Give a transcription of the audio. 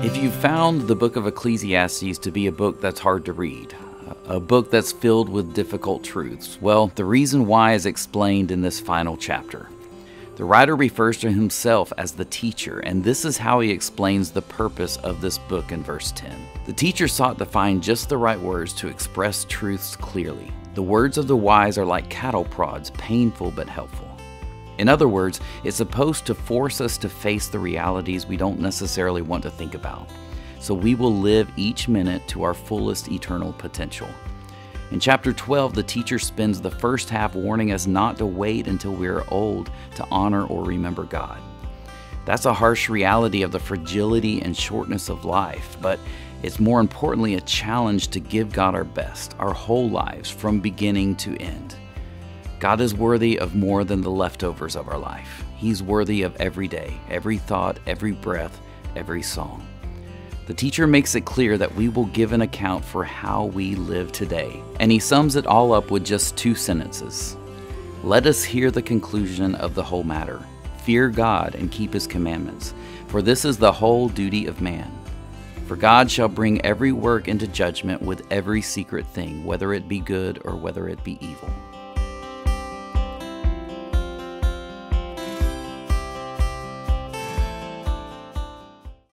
If you found the book of Ecclesiastes to be a book that's hard to read, a book that's filled with difficult truths, well, the reason why is explained in this final chapter. The writer refers to himself as the teacher, and this is how he explains the purpose of this book in verse 10. The teacher sought to find just the right words to express truths clearly. The words of the wise are like cattle prods, painful but helpful. In other words, it's supposed to force us to face the realities we don't necessarily want to think about, so we will live each minute to our fullest eternal potential. In chapter 12, the teacher spends the first half warning us not to wait until we are old to honor or remember God. That's a harsh reality of the fragility and shortness of life, but it's more importantly a challenge to give God our best, our whole lives, from beginning to end. God is worthy of more than the leftovers of our life. He's worthy of every day, every thought, every breath, every song. The teacher makes it clear that we will give an account for how we live today, and he sums it all up with just two sentences. Let us hear the conclusion of the whole matter fear God and keep his commandments, for this is the whole duty of man. For God shall bring every work into judgment with every secret thing, whether it be good or whether it be evil.